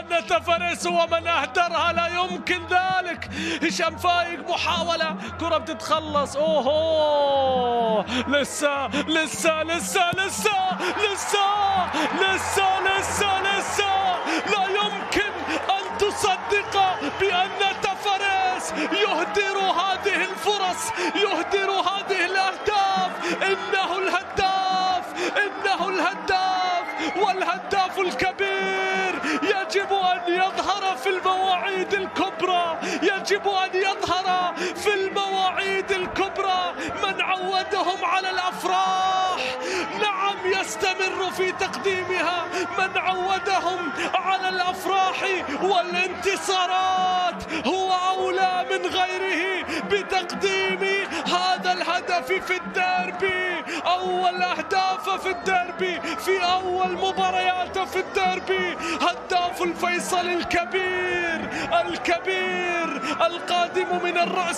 بأن تفاريس هو من أهدرها لا يمكن ذلك. هشام فايق محاولة. كرة بتتخلص. أوهو! لسه لسه لسه لسه لسه لسه لسه لسه. لا يمكن أن تصدق بأن تفاريس يهدر هذه الفرص يهدر هذه الأهداف. إنه الهداف إنه الهداف والهداف الكبير. يظهر في المواعيد الكبرى. يجب أن يظهر في المواعيد الكبرى. من عودهم على الأفراح. نعم يستمر في تقديمها. من عودهم على الأفراح والانتصارات هو أولى من غيره بتقديم هذا الهدف في الديربي. أول أهداف في الديربي. في أول مباريات في الديربي. الفيصل الكبير الكبير القادم من الرأس.